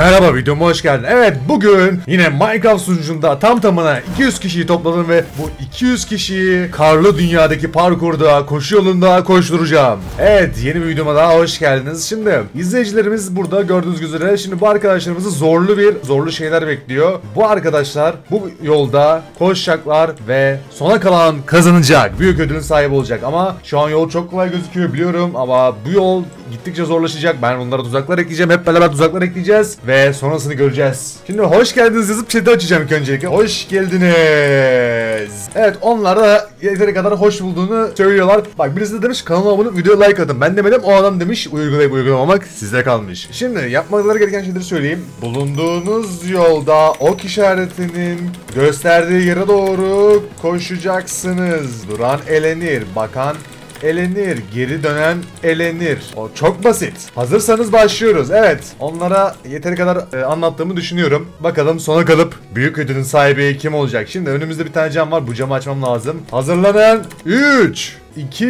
Merhaba videoma hoş geldin. Evet bugün yine Minecraft sunucunda tam tamına 200 kişiyi topladım ve bu 200 kişiyi karlı dünyadaki parkurda koşu yolunda koşturacağım. Evet yeni bir videoma daha hoş geldiniz. Şimdi izleyicilerimiz burada gördüğünüz üzere şimdi bu arkadaşlarımızı zorlu bir zorlu şeyler bekliyor. Bu arkadaşlar bu yolda koşacaklar ve sona kalan kazanacak. Büyük ödülün sahibi olacak ama şu an yol çok kolay gözüküyor biliyorum ama bu yol gittikçe zorlaşacak. Ben bunlara tuzaklar ekleyeceğim. Hep beraber tuzaklar ekleyeceğiz ve sonrasını göreceğiz. Şimdi hoş geldiniz yazıp chat'i açacağım ilk öncelikle. Hoş geldiniz. Evet onlar da yeteri kadar hoş bulduğunu söylüyorlar. Bak birisi de demiş kanalıma abone video like atın. Ben demedim o adam demiş uygulayıp uygulamamak size kalmış. Şimdi yapmaları gereken şeyleri söyleyeyim. Bulunduğunuz yolda ok işaretinin gösterdiği yere doğru koşacaksınız. Duran elenir. Bakan elenir. Geri dönen elenir. O çok basit. Hazırsanız başlıyoruz. Evet. Onlara yeteri kadar e, anlattığımı düşünüyorum. Bakalım sona kalıp büyük ödülün sahibi kim olacak? Şimdi önümüzde bir tane cam var. Bu camı açmam lazım. Hazırlanın. 3 2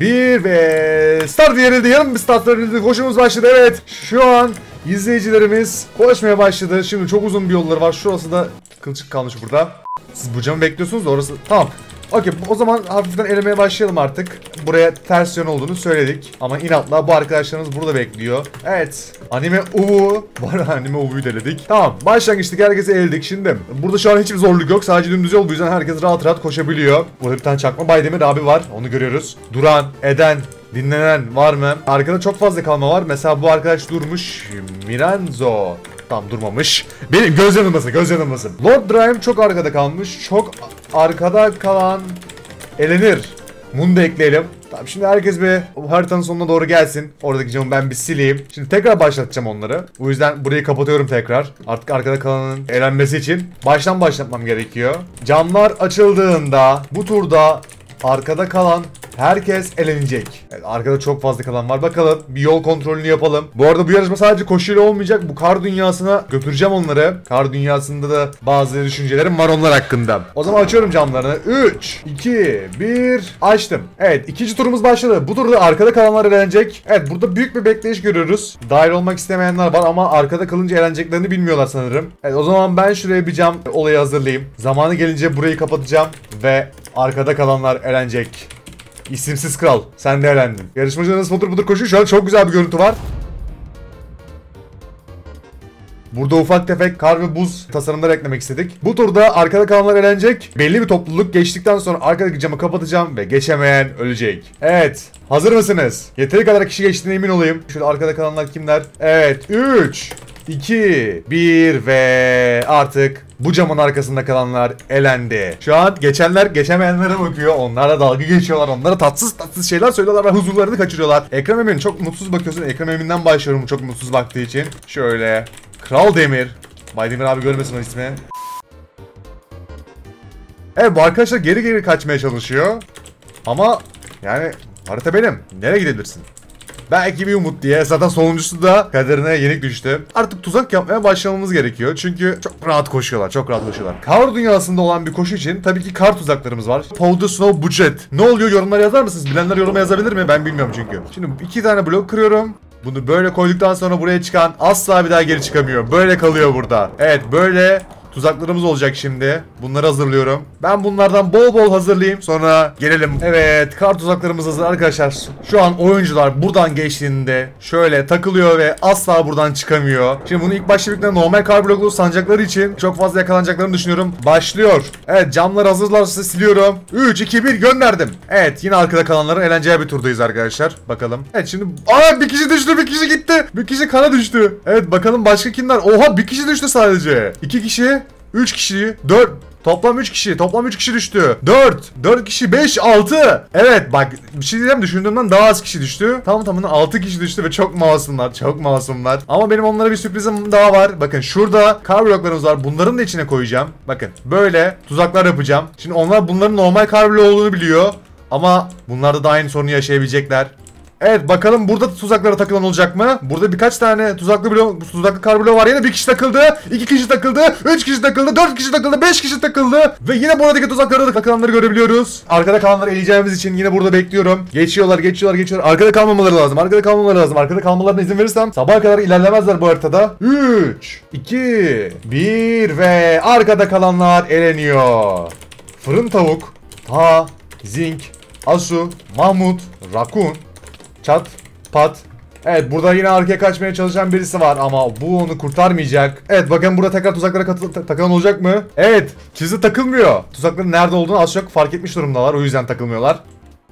1 ve start verildi. Yarım bir start verildi. Koşumuz başladı. Evet. Şu an izleyicilerimiz koşmaya başladı. Şimdi çok uzun bir yolları var. Şurası da kılçık kalmış burada. Siz bu camı bekliyorsunuz da orası... Tamam. Okey o zaman hafiften elemeye başlayalım artık. Buraya ters yön olduğunu söyledik. Ama inatla bu arkadaşlarımız burada bekliyor. Evet. Anime uvu. Arada anime uvuyu deledik. Tamam. Başlangıçtaki herkesi eldik. Şimdi burada şu an hiçbir zorluk yok. Sadece dümdüz yol. Bu yüzden herkes rahat rahat koşabiliyor. Burada bir tane çakma Baydemir abi var. Onu görüyoruz. Duran, eden, dinlenen var mı? Arkada çok fazla kalma var. Mesela bu arkadaş durmuş. Miranzo. Tam durmamış. Benim göz yanılması, göz yanılması. Lord Drive çok arkada kalmış. Çok arkada kalan elenir. Bunu da ekleyelim. Tamam şimdi herkes bir haritanın sonuna doğru gelsin. Oradaki camı ben bir sileyim. Şimdi tekrar başlatacağım onları. Bu yüzden burayı kapatıyorum tekrar. Artık arkada kalanın elenmesi için baştan başlatmam gerekiyor. Camlar açıldığında bu turda arkada kalan Herkes elenecek. Evet, arkada çok fazla kalan var. Bakalım bir yol kontrolünü yapalım. Bu arada bu yarışma sadece koşuyla olmayacak. Bu kar dünyasına götüreceğim onları. Kar dünyasında da bazı düşüncelerim var onlar hakkında. O zaman açıyorum camlarını. 3, 2, 1 açtım. Evet ikinci turumuz başladı. Bu turda arkada kalanlar elenecek. Evet burada büyük bir bekleyiş görüyoruz. Dahil olmak istemeyenler var ama arkada kalınca eleneceklerini bilmiyorlar sanırım. Evet o zaman ben şuraya bir cam olayı hazırlayayım. Zamanı gelince burayı kapatacağım ve arkada kalanlar elenecek. İsimsiz kral. Sen de elendin. Yarışmacılarınız fotur fotur koşuyor. Şu an çok güzel bir görüntü var. Burada ufak tefek kar ve buz tasarımları eklemek istedik. Bu turda arkada kalanlar elenecek. Belli bir topluluk geçtikten sonra arkadaki camı kapatacağım ve geçemeyen ölecek. Evet. Hazır mısınız? Yeteri kadar kişi geçtiğine emin olayım. Şöyle arkada kalanlar kimler? Evet. 3 2 1 ve artık bu camın arkasında kalanlar elendi. Şu an geçenler geçemeyenlere bakıyor. Onlara dalga geçiyorlar. Onlara tatsız tatsız şeyler söylüyorlar ve huzurlarını kaçırıyorlar. Ekrem Emin çok mutsuz bakıyorsun. Ekrem Emin'den başlıyorum çok mutsuz baktığı için. Şöyle. Kral Demir. Baydemir abi görmesin o ismi. Evet bu arkadaşlar geri geri kaçmaya çalışıyor. Ama yani harita benim. Nereye gidebilirsin? Belki bir umut diye. Zaten sonuncusu da kaderine yenik düştü. Artık tuzak yapmaya başlamamız gerekiyor. Çünkü çok rahat koşuyorlar. Çok rahat koşuyorlar. Kar dünyasında olan bir koşu için tabii ki kar tuzaklarımız var. Powder Snow Budget. Ne oluyor yorumlara yazar mısınız? Bilenler yoruma yazabilir mi? Ben bilmiyorum çünkü. Şimdi iki tane blok kırıyorum. Bunu böyle koyduktan sonra buraya çıkan asla bir daha geri çıkamıyor. Böyle kalıyor burada. Evet böyle Tuzaklarımız olacak şimdi. Bunları hazırlıyorum. Ben bunlardan bol bol hazırlayayım. Sonra gelelim. Evet kar tuzaklarımız hazır arkadaşlar. Şu an oyuncular buradan geçtiğinde şöyle takılıyor ve asla buradan çıkamıyor. Şimdi bunu ilk başta birlikte normal kar bloklu sancakları için çok fazla yakalanacaklarını düşünüyorum. Başlıyor. Evet camlar hazırlarsa siliyorum. 3, 2, 1 gönderdim. Evet yine arkada kalanların eğlenceli bir turdayız arkadaşlar. Bakalım. Evet şimdi... Aa bir kişi düştü bir kişi gitti. Bir kişi kana düştü. Evet bakalım başka kimler? Oha bir kişi düştü sadece. İki kişi 3 kişi 4 Toplam 3 kişi. Toplam 3 kişi düştü. 4. 4 kişi 5 6. Evet bak bir şey diyeceğim düşündüğümden daha az kişi düştü. Tam tamına 6 kişi düştü ve çok masumlar. Çok masumlar. Ama benim onlara bir sürprizim daha var. Bakın şurada kar bloklarımız var. Bunların da içine koyacağım. Bakın böyle tuzaklar yapacağım. Şimdi onlar bunların normal kar bloğu olduğunu biliyor. Ama bunlarda da aynı sorunu yaşayabilecekler. Evet bakalım burada tuzaklara takılan olacak mı? Burada birkaç tane tuzaklı bloğu, tuzaklı kar var. Yine bir kişi takıldı, iki kişi takıldı, üç kişi takıldı, dört kişi takıldı, beş kişi takıldı. Ve yine buradaki tuzaklara da takılanları görebiliyoruz. Arkada kalanları eleyeceğimiz için yine burada bekliyorum. Geçiyorlar, geçiyorlar, geçiyorlar. Arkada kalmamaları lazım, arkada kalmamaları lazım. Arkada kalmalarına izin verirsem sabaha kadar ilerlemezler bu haritada. 3, 2, 1 ve arkada kalanlar eleniyor. Fırın tavuk, ta, zink, asu, mahmut, rakun, Çat, pat. Evet burada yine arkaya kaçmaya çalışan birisi var ama bu onu kurtarmayacak. Evet bakın burada tekrar tuzaklara takılan olacak mı? Evet çizgi takılmıyor. Tuzakların nerede olduğunu az çok fark etmiş durumdalar o yüzden takılmıyorlar.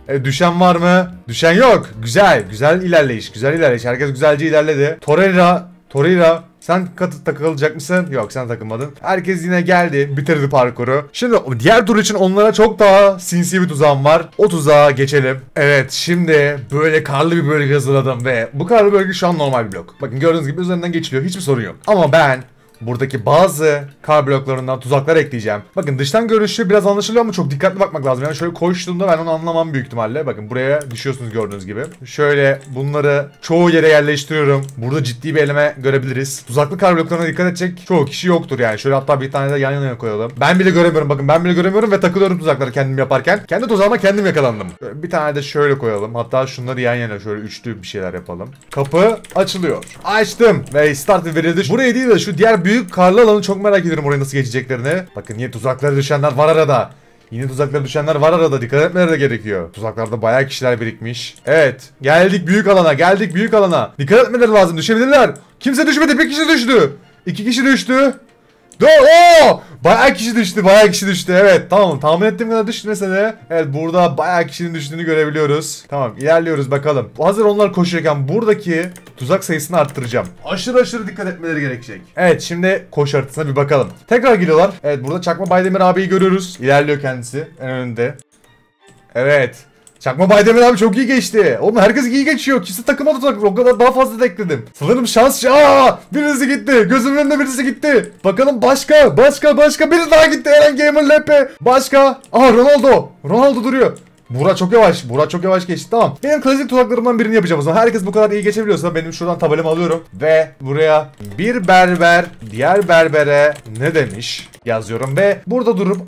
E, düşen var mı? Düşen yok. Güzel. Güzel ilerleyiş. Güzel ilerleyiş. Herkes güzelce ilerledi. Torreira. Torreira. Sen katı takılacak mısın? Yok sen takılmadın. Herkes yine geldi. Bitirdi parkuru. Şimdi diğer tur için onlara çok daha sinsi bir tuzağım var. O tuzağa geçelim. Evet şimdi böyle karlı bir bölge hazırladım ve bu karlı bölge şu an normal bir blok. Bakın gördüğünüz gibi üzerinden geçiliyor. Hiçbir sorun yok. Ama ben Buradaki bazı kar bloklarından tuzaklar ekleyeceğim. Bakın dıştan görünüşü biraz anlaşılıyor ama çok dikkatli bakmak lazım. Yani şöyle koştuğumda ben onu anlamam büyük ihtimalle. Bakın buraya düşüyorsunuz gördüğünüz gibi. Şöyle bunları çoğu yere yerleştiriyorum. Burada ciddi bir eleme görebiliriz. Tuzaklı kar bloklarına dikkat edecek çoğu kişi yoktur yani. Şöyle hatta bir tane de yan yana koyalım. Ben bile göremiyorum bakın ben bile göremiyorum ve takılıyorum tuzakları kendim yaparken. Kendi tuzağıma kendim yakalandım. Şöyle bir tane de şöyle koyalım. Hatta şunları yan yana şöyle üçlü bir şeyler yapalım. Kapı açılıyor. Açtım ve start verildi. Burayı değil de şu diğer büyük karlı alanı çok merak ediyorum oraya nasıl geçeceklerini. Bakın yine tuzaklara düşenler var arada. Yine tuzaklara düşenler var arada dikkat etmeleri de gerekiyor. Tuzaklarda bayağı kişiler birikmiş. Evet geldik büyük alana geldik büyük alana. Dikkat etmeleri lazım düşebilirler. Kimse düşmedi bir kişi düştü. İki kişi düştü. Do Oo! Bayağı kişi düştü, bayağı kişi düştü. Evet, tamam. Tahmin ettiğim kadar düşmese de evet burada bayağı kişinin düştüğünü görebiliyoruz. Tamam, ilerliyoruz bakalım. Hazır onlar koşarken buradaki tuzak sayısını arttıracağım. Aşırı aşırı dikkat etmeleri gerekecek. Evet, şimdi koş haritasına bir bakalım. Tekrar geliyorlar. Evet, burada Çakma Baydemir abiyi görüyoruz. İlerliyor kendisi en önünde. Evet. Çakma Baydemir abi çok iyi geçti. Oğlum herkes iyi geçiyor. Kimse takıma tutak. O kadar daha fazla da ekledim. Sanırım şans... Aa! Birisi gitti. Gözümün önünde birisi gitti. Bakalım başka, başka, başka. Biri daha gitti. Eren Gamer Lepe. Başka. Aha Ronaldo. Ronaldo duruyor. Burak çok yavaş. Burak çok yavaş geçti. Tamam. Benim klasik tuzaklarımdan birini yapacağım o zaman. Herkes bu kadar iyi geçebiliyorsa benim şuradan tabelamı alıyorum. Ve buraya bir berber diğer berbere ne demiş yazıyorum. Ve burada durup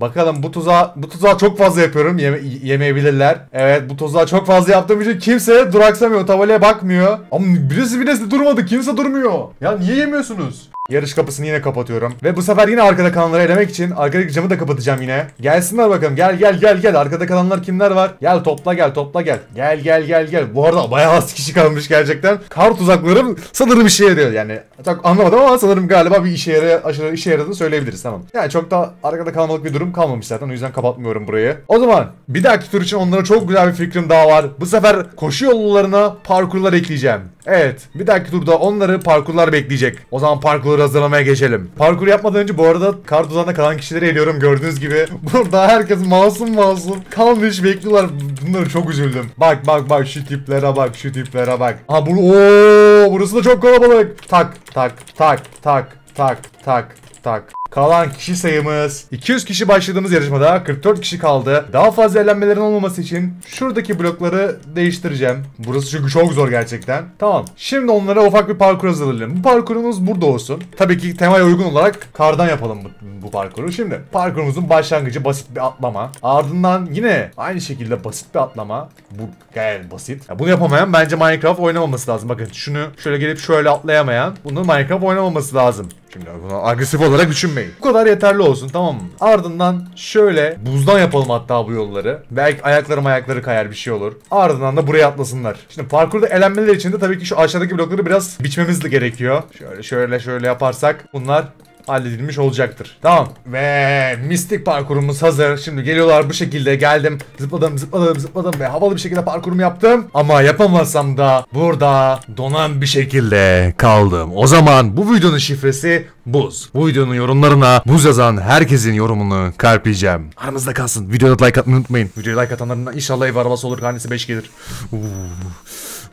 Bakalım bu tuzağı bu tuzağı çok fazla yapıyorum. Yeme yemeyebilirler. Evet bu tuzağı çok fazla yaptığım için kimse duraksamıyor. Tabelaya bakmıyor. Ama birisi birisi durmadı. Kimse durmuyor. Ya niye yemiyorsunuz? Yarış kapısını yine kapatıyorum. Ve bu sefer yine arkada kalanları elemek için arkadaki camı da kapatacağım yine. Gelsinler bakalım. Gel gel gel gel. Arkada kalanlar kimler var? Gel topla gel topla gel. Gel gel gel gel. Bu arada bayağı az kişi kalmış gerçekten. Kar tuzaklarım sanırım işe yarıyor. Yani çok anlamadım ama sanırım galiba bir işe yarıyor, aşırı işe yaradığını söyleyebiliriz. Tamam. Yani çok da arkada kalmalık bir durum kalmamış zaten. O yüzden kapatmıyorum burayı. O zaman bir dahaki tur için onlara çok güzel bir fikrim daha var. Bu sefer koşu yollarına parkurlar ekleyeceğim. Evet. Bir dahaki turda onları parkurlar bekleyecek. O zaman parkurları hazırlamaya geçelim. Parkur yapmadan önce bu arada kar tuzağında kalan kişileri eliyorum gördüğünüz gibi. Burada herkes masum masum kalmış bekliyorlar. Bunları çok üzüldüm. Bak bak bak şu tiplere bak şu tiplere bak. Ha bu ooo burası da çok kalabalık. Tak tak tak tak tak tak tak. Kalan kişi sayımız 200 kişi başladığımız yarışmada 44 kişi kaldı. Daha fazla eğlenmelerin olmaması için şuradaki blokları değiştireceğim. Burası çünkü çok zor gerçekten. Tamam. Şimdi onlara ufak bir parkur hazırlayalım. Bu parkurumuz burada olsun. Tabii ki temaya uygun olarak kardan yapalım bu, bu parkuru. Şimdi parkurumuzun başlangıcı basit bir atlama. Ardından yine aynı şekilde basit bir atlama. Bu gayet basit. Ya bunu yapamayan bence Minecraft oynamaması lazım. Bakın şunu şöyle gelip şöyle atlayamayan bunu Minecraft oynamaması lazım. Şimdi bunu agresif olarak düşünmeyin. Bu kadar yeterli olsun tamam mı? Ardından şöyle buzdan yapalım hatta bu yolları. Belki ayaklarım ayakları kayar bir şey olur. Ardından da buraya atlasınlar. Şimdi parkurda elenmeler için de tabii ki şu aşağıdaki blokları biraz biçmemiz de gerekiyor. Şöyle şöyle şöyle yaparsak bunlar halledilmiş olacaktır. Tamam. Ve mistik parkurumuz hazır. Şimdi geliyorlar bu şekilde geldim. Zıpladım zıpladım zıpladım ve havalı bir şekilde parkurumu yaptım. Ama yapamazsam da burada donan bir şekilde kaldım. O zaman bu videonun şifresi buz. Bu videonun yorumlarına buz yazan herkesin yorumunu kalpleyeceğim. Aramızda kalsın. Videoda like atmayı unutmayın. Videoya like atanların inşallah ev arabası olur. Karnesi 5 gelir. Uuu.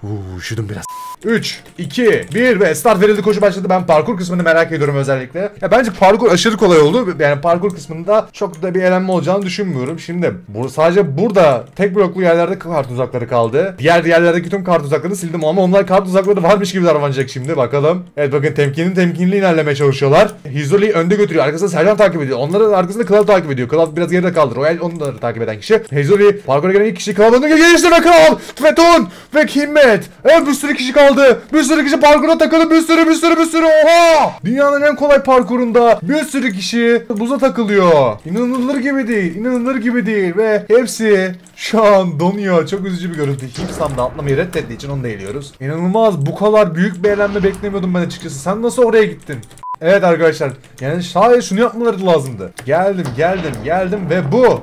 Uuu üşüdüm biraz. 3, 2, 1 ve start verildi koşu başladı. Ben parkur kısmını merak ediyorum özellikle. Ya bence parkur aşırı kolay oldu. Yani parkur kısmında çok da bir eğlenme olacağını düşünmüyorum. Şimdi bu, sadece burada tek bloklu yerlerde kart uzakları kaldı. Diğer yerlerdeki tüm kart uzaklarını sildim ama onlar kart uzakları varmış gibi davranacak şimdi bakalım. Evet bakın temkinin temkinli ilerlemeye çalışıyorlar. Hizoli önde götürüyor. Arkasında Sercan takip ediyor. Onların arkasında Cloud takip ediyor. Cloud biraz geride kaldı. Royal onları takip eden kişi. Hizoli parkura gelen ilk kişi Cloud'un önüne geçti ve Cloud, Feton ve Himmet. Evet bir sürü kişi kaldı. Bir sürü kişi parkura takıldı. Bir sürü bir sürü bir sürü. Oha! Dünyanın en kolay parkurunda bir sürü kişi buza takılıyor. İnanılır gibi değil. İnanılır gibi değil ve hepsi şu an donuyor. Çok üzücü bir görüntü. Hipsam da atlamayı reddettiği için onu da eliyoruz. İnanılmaz. Bu kadar büyük bir eğlenme beklemiyordum ben açıkçası. Sen nasıl oraya gittin? Evet arkadaşlar. Yani sadece şunu yapmaları lazımdı. Geldim, geldim, geldim ve bu.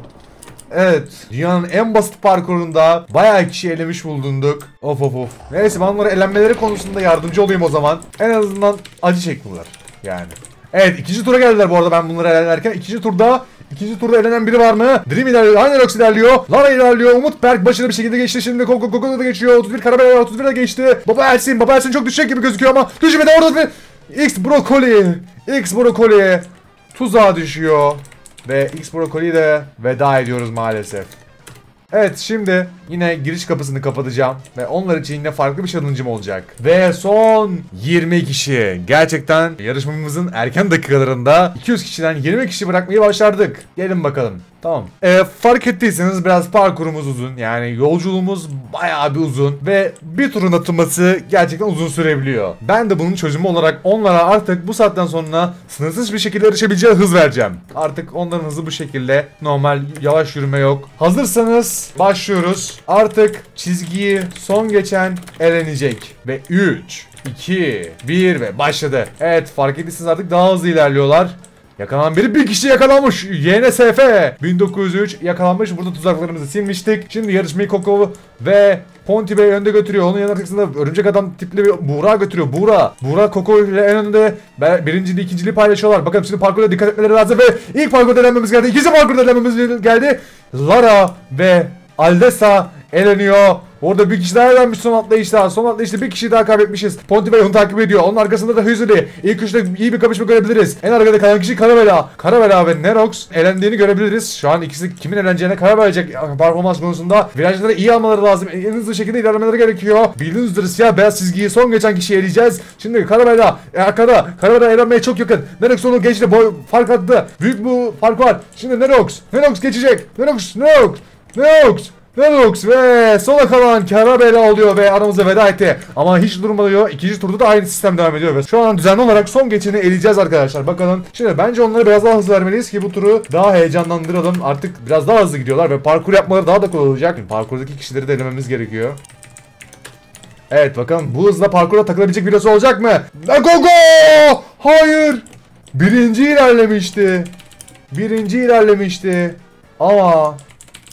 Evet. Dünyanın en basit parkurunda bayağı kişi elemiş bulunduk. Of of of. Neyse ben onlara elenmeleri konusunda yardımcı olayım o zaman. En azından acı çekmiyorlar. Yani. Evet ikinci tura geldiler bu arada ben bunları elerken. ikinci turda İkinci turda elenen biri var mı? Dream ilerliyor. Hynerox ilerliyor. Lara ilerliyor. Umut Berk başarılı bir şekilde geçti. Şimdi Koko Koko da geçiyor. 31 Karabela 31 de geçti. Baba Ersin. Baba Ersin çok düşecek gibi gözüküyor ama düşmedi orada bir X Brokoli. X Brokoli tuzağa düşüyor. Ve X Brokoli de veda ediyoruz maalesef. Evet şimdi yine giriş kapısını kapatacağım ve onlar için yine farklı bir challenge'ım olacak. Ve son 20 kişi. Gerçekten yarışmamızın erken dakikalarında 200 kişiden 20 kişi bırakmayı başardık. Gelin bakalım. Tamam. Ee, fark ettiyseniz biraz parkurumuz uzun. Yani yolculuğumuz bayağı bir uzun. Ve bir turun atılması gerçekten uzun sürebiliyor. Ben de bunun çözümü olarak onlara artık bu saatten sonra sınırsız bir şekilde erişebileceği hız vereceğim. Artık onların hızı bu şekilde. Normal yavaş yürüme yok. Hazırsanız başlıyoruz. Artık çizgiyi son geçen elenecek. Ve 3, 2, 1 ve başladı. Evet fark ettiyseniz artık daha hızlı ilerliyorlar. Yakalanan biri bir kişi yakalanmış. YNSF 1903 yakalanmış. Burada tuzaklarımızı silmiştik. Şimdi yarışmayı Koko ve Ponti Bey önde götürüyor. Onun yanı arkasında örümcek adam tipli bir Buğra götürüyor. Buğra. Buğra Koko ile en önde birinciliği ikinciliği paylaşıyorlar. Bakalım şimdi parkurda dikkat etmeleri lazım ve ilk parkurda elenmemiz geldi. İkinci parkurda elenmemiz geldi. Lara ve Aldesa eleniyor. Orada bir kişi daha elenmiş son atlayışta. Son atlayışta bir kişi daha kaybetmişiz. Ponti onu takip ediyor. Onun arkasında da Hüzuli. İlk üçte iyi bir kapışma görebiliriz. En arkada kalan kişi Karavela. Karavela ve Nerox elendiğini görebiliriz. Şu an ikisi kimin eleneceğine karar verecek performans konusunda. Virajları iyi almaları lazım. En hızlı şekilde ilerlemeleri gerekiyor. Bildiğiniz üzere siyah beyaz çizgiyi son geçen kişiyi eleyeceğiz. Şimdi Karavela e, arkada. Karavela elenmeye çok yakın. Nerox onu geçti. Boy fark attı. Büyük bu fark var. Şimdi Nerox. Nerox geçecek. Nerox. Nerox. Nerox. Velux ve sola kalan Karabela oluyor ve aramıza veda etti. Ama hiç durmuyor. İkinci turda da aynı sistem devam ediyor ve şu an düzenli olarak son geçeni eleyeceğiz arkadaşlar. Bakalım. Şimdi bence onlara biraz daha hızlı vermeliyiz ki bu turu daha heyecanlandıralım. Artık biraz daha hızlı gidiyorlar ve parkur yapmaları daha da kolay olacak. Parkurdaki kişileri de elememiz gerekiyor. Evet bakalım bu hızla parkura takılabilecek birisi olacak mı? Go go! Hayır! Birinci ilerlemişti. Birinci ilerlemişti. Ama...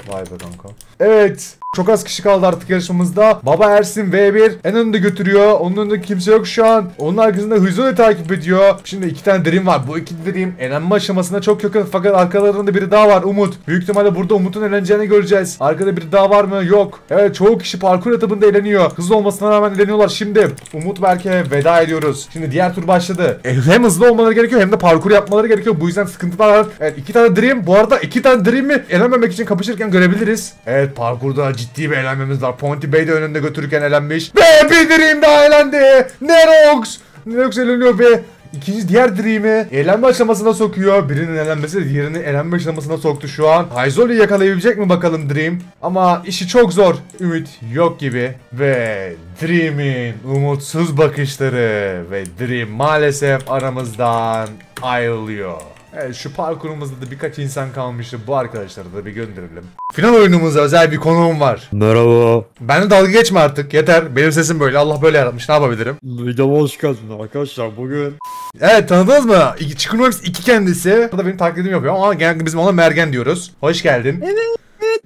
Vay be kanka. Evet. Çok az kişi kaldı artık yarışmamızda. Baba Ersin V1 en önünde götürüyor. Onun önünde kimse yok şu an. Onun arkasında Hüzo'yu takip ediyor. Şimdi iki tane Dream var. Bu iki Dream elenme aşamasına çok yakın. Fakat arkalarında biri daha var. Umut. Büyük ihtimalle burada Umut'un eleneceğini göreceğiz. Arkada biri daha var mı? Yok. Evet çoğu kişi parkur etabında eleniyor. Hızlı olmasına rağmen eleniyorlar. Şimdi Umut Berk'e veda ediyoruz. Şimdi diğer tur başladı. E, hem hızlı olmaları gerekiyor hem de parkur yapmaları gerekiyor. Bu yüzden sıkıntılar var. Evet iki tane Dream. Bu arada iki tane Dream'i elenmemek için kapışırken görebiliriz. Evet parkurda ciddi bir elenmemiz var. Ponty Bey de önünde götürürken elenmiş. Ve bir Dream daha elendi. Nerox. Nerox eleniyor ve İkinci diğer Dream'i elenme aşamasına sokuyor. Birinin elenmesi diğerini elenme aşamasına soktu şu an. Hayzol'u yakalayabilecek mi bakalım Dream? Ama işi çok zor. Ümit yok gibi. Ve Dream'in umutsuz bakışları ve Dream maalesef aramızdan ayrılıyor. Evet şu parkurumuzda da birkaç insan kalmıştı. Bu arkadaşları da bir gönderelim. Final oyunumuzda özel bir konuğum var. Merhaba. Benle dalga geçme artık. Yeter. Benim sesim böyle. Allah böyle yaratmış. Ne yapabilirim? Videoma hoş geldiniz arkadaşlar. Bugün Evet tanıdınız mı? İki, Chicken Wings iki kendisi. Bu da benim taklidimi yapıyor ama genellikle bizim ona Mergen diyoruz. Hoş geldin. Evet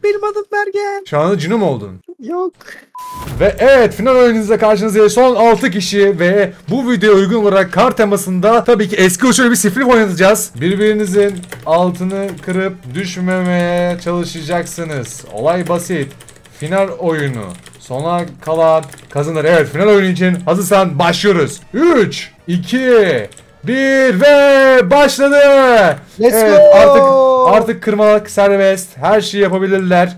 benim adım Bergen. Şu anda Cino mu oldun? Yok. Ve evet final oyununuzda karşınızda son 6 kişi ve bu videoya uygun olarak kar temasında tabii ki eski usul bir sifrif oynatacağız. Birbirinizin altını kırıp düşmemeye çalışacaksınız. Olay basit. Final oyunu. Sona kalan kazanır. Evet final oyunu için hazırsan başlıyoruz. 3, 2, 1 ve başladı. Let's evet, go. Artık, artık kırmalık serbest. Her şeyi yapabilirler.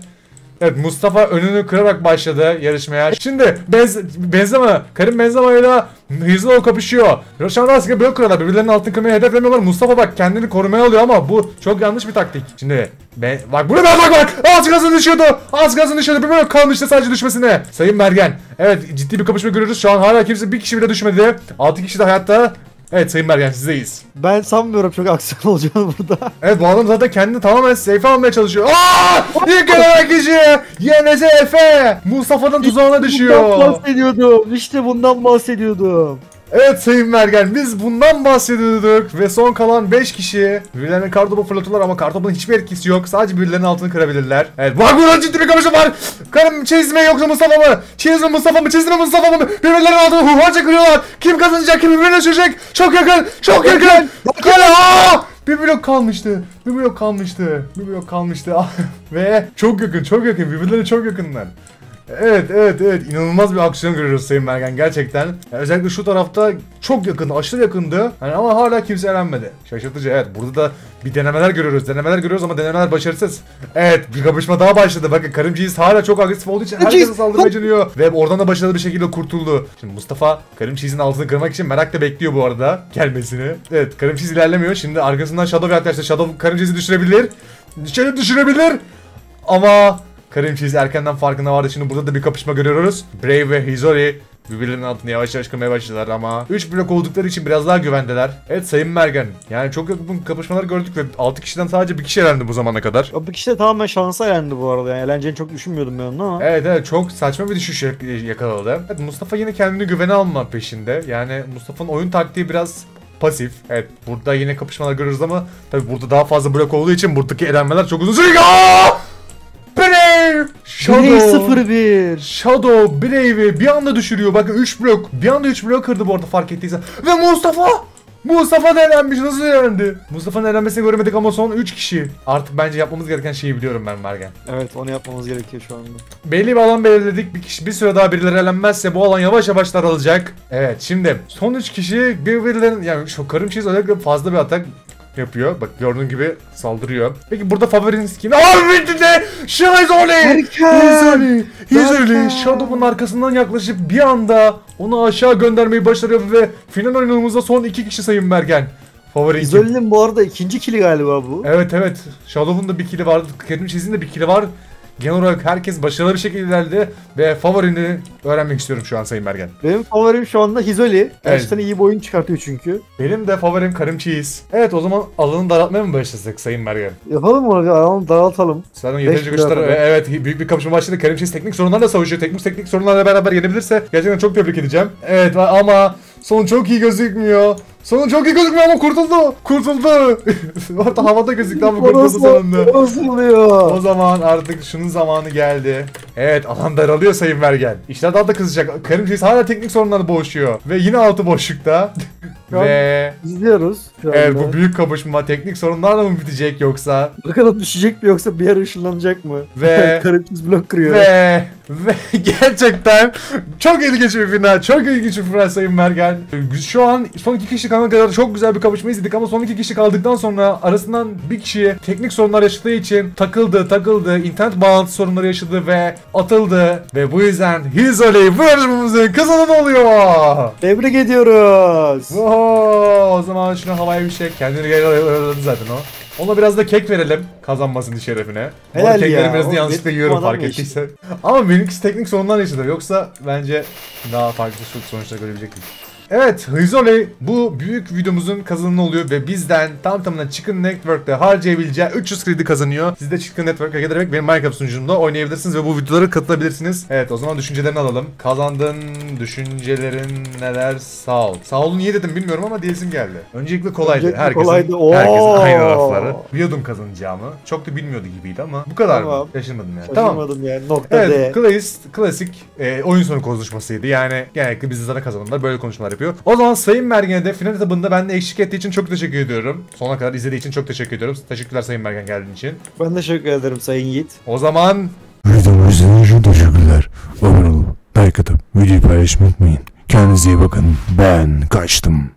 Evet Mustafa önünü kırarak başladı yarışmaya. Şimdi Benz Benzema, Karim Benzema ile Hizlo kapışıyor. Anda aslında blok kırıyorlar. Birbirlerinin altın kırmayı hedeflemiyorlar. Mustafa bak kendini korumaya alıyor ama bu çok yanlış bir taktik. Şimdi ben, bak buraya bak bak bak. Az gazın düşüyordu. Az gazın düşüyordu. Bir blok kalmıştı sadece düşmesine. Sayın Mergen. Evet ciddi bir kapışma görüyoruz. Şu an hala kimse bir kişi bile düşmedi. 6 kişi de hayatta. Evet Sayın Mergen sizdeyiz. Ben sanmıyorum çok aksiyon olacağını burada. Evet bu adam zaten kendini tamamen safe almaya çalışıyor. Aaaa! İlk gelen kişi YNZ Efe. Mustafa'nın tuzağına Bundan düşüyor. bahsediyordum. İşte bundan bahsediyordum. Evet Sayın Mergen biz bundan bahsediyorduk ve son kalan 5 kişi birbirlerine kartopu fırlatıyorlar ama kartopun hiçbir etkisi yok. Sadece birbirlerinin altını kırabilirler. Evet bak burada ciddi bir kapışma var. Karım çizme yoksa Mustafa mı? Çizme Mustafa mı? Çizme Mustafa mı? Birbirlerinin altını huharca kırıyorlar. Kim kazanacak? Kim birbirine düşecek? Çok yakın. Çok yakın. Kale. Bir blok kalmıştı. Bir blok kalmıştı. Bir blok kalmıştı. Ve çok yakın, çok yakın. Birbirlerine çok yakınlar. Evet, evet, evet. İnanılmaz bir aksiyon görüyoruz Sayın Mergen gerçekten. Yani özellikle şu tarafta çok yakın, aşırı yakındı. Hani ama hala kimse elenmedi. Şaşırtıcı evet. Burada da bir denemeler görüyoruz. Denemeler görüyoruz ama denemeler başarısız. Evet, bir kapışma daha başladı. Bakın Karimciğiz hala çok agresif olduğu için herkese saldırmaya deniyor. Ve oradan da başarılı bir şekilde kurtuldu. Şimdi Mustafa Karimciğiz'in altını kırmak için merakla bekliyor bu arada gelmesini. Evet, Karimciğiz ilerlemiyor. Şimdi arkasından Shadow yaklaştı. Shadow Karimciğiz'i düşürebilir. Şöyle düşürebilir. Ama Karim Cheese erkenden farkına vardı. Şimdi burada da bir kapışma görüyoruz. Brave ve Hizori birbirlerinin altına yavaş yavaş kırmaya başladılar ama 3 blok oldukları için biraz daha güvendeler. Evet Sayın Mergen. Yani çok yakın kapışmalar gördük ve 6 kişiden sadece bir kişi elendi bu zamana kadar. Ya bu kişi de tamamen şansa yendi bu arada. Yani eğleneceğini çok düşünmüyordum ben onun ama. Evet evet çok saçma bir düşüş yak- yakaladı. Evet Mustafa yine kendini güvene alma peşinde. Yani Mustafa'nın oyun taktiği biraz pasif. Evet burada yine kapışmalar görüyoruz ama tabi burada daha fazla blok olduğu için buradaki elenmeler çok uzun sürüyor. Shadow! 01. Shadow Brave'i bir anda düşürüyor. Bakın 3 blok. Bir anda 3 blok kırdı bu arada fark ettiysen. Ve Mustafa! Mustafa da elenmiş. Nasıl elendi? Mustafa'nın elenmesini göremedik ama son 3 kişi. Artık bence yapmamız gereken şeyi biliyorum ben Mergen. Evet onu yapmamız gerekiyor şu anda. Belli bir alan belirledik. Bir kişi bir süre daha birileri elenmezse bu alan yavaş yavaş daralacak. Evet şimdi son 3 kişi birbirlerinin yani şu karım çiz özellikle fazla bir atak yapıyor. Bak gördüğün gibi saldırıyor. Peki burada favoriniz kim? Abi de! Shizoli! Erken! Hizoli! Hizoli! Shadow'un arkasından yaklaşıp bir anda onu aşağı göndermeyi başarıyor ve final oyunumuzda son 2 kişi sayın Bergen. Favori kim? İzoli'nin bu arada ikinci kili galiba bu. Evet evet. Shadow'un da bir kili vardı. Kerim Çiz'in de bir kili var. Genel olarak herkes başarılı bir şekilde ilerledi ve favorini öğrenmek istiyorum şu an Sayın Bergen. Benim favorim şu anda Hizoli. Gerçekten iyi bir oyun çıkartıyor çünkü. Benim de favorim Karim Cheese. Evet o zaman alanı daraltmaya mı başlasak Sayın Bergen? Yapalım mı onu? Alalım daraltalım. Beş yeterince güçler evet büyük bir kapışma başladı. Karim Cheese teknik sorunlarla savaşıyor. Teknik teknik sorunlarla beraber yenebilirse gerçekten çok tebrik edeceğim. Evet ama sonu çok iyi gözükmüyor. Sonu çok iyi gözükmüyor ama kurtuldu. Kurtuldu. Orada havada gözüktü ama kurtuldu sonunda. Oluyor? O zaman artık şunun zamanı geldi. Evet alan daralıyor Sayın Mergen. İşler daha da kızacak. Karim Cheese hala teknik sorunlarla boğuşuyor. Ve yine altı boşlukta. Ve İzliyoruz evet bu büyük kapışma teknik sorunlarla mı bitecek yoksa? Bakalım düşecek mi yoksa bir yer ışınlanacak mı? Ve- Karıpçız blok kırıyor. Ve ve gerçekten çok ilginç bir final. Çok ilginç bir final Sayın Mergen. Şu an son iki kişi kalana kadar çok güzel bir kapışma izledik ama son iki kişi kaldıktan sonra arasından bir kişi teknik sorunlar yaşadığı için takıldı takıldı internet bağlantı sorunları yaşadı ve atıldı ve bu yüzden Hizoli bu yarışmamızın kazananı oluyor. Tebrik ediyoruz. Oho, o zaman şuna havaya bir şey kendini geri ayarladı zaten o. Ona biraz da kek verelim kazanmasının şerefine. Helal kekleri ya, biraz yanlışlıkla yiyorum fark ettiysen. Ama benimkisi teknik sorunlar yaşadı. Yoksa bence daha farklı sonuçlar görebilecektik. Evet, Hizole bu büyük videomuzun kazananı oluyor ve bizden tam tamına Chicken Network'te harcayabileceği 300 kredi kazanıyor. Siz de Chicken Network'a gelerek benim Minecraft sunucumda oynayabilirsiniz ve bu videolara katılabilirsiniz. Evet, o zaman düşüncelerini alalım. Kazandığın düşüncelerin neler? Sağ ol. Sağ olun niye dedim bilmiyorum ama diyesim geldi. Öncelikle kolaydı. Öncelikle herkesin, kolaydı. Oo. herkesin aynı lafları. Biliyordum kazanacağımı. Çok da bilmiyordu gibiydi ama bu kadar mı? Tamam. Şaşırmadım yani. Tamam. Şaşırmadım yani. Nokta Evet, D. klasik, klasik e, oyun sonu konuşmasıydı. Yani genellikle bizde zaten kazananlar böyle konuşmalar yapıyor. O zaman Sayın Mergen'e de final etabında benimle eşlik ettiği için çok teşekkür ediyorum. Sona kadar izlediği için çok teşekkür ediyorum. Teşekkürler Sayın Mergen geldiğin için. Ben teşekkür ederim Sayın Yiğit. O zaman Videomu izlediğiniz için teşekkürler. abone olup like atıp videoyu paylaşmayı unutmayın. Kendinize iyi bakın. Ben kaçtım.